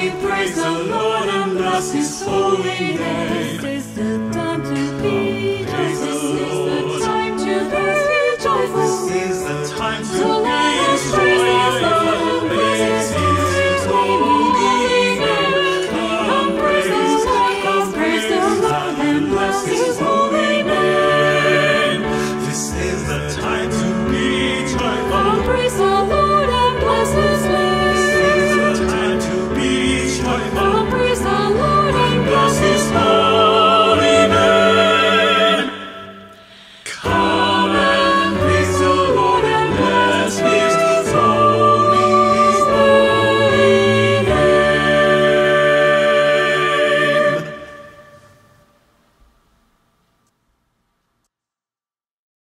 we praise the Lord and bless His holy name. This is the time to be. Praise this is the time to be joyful. This is the time to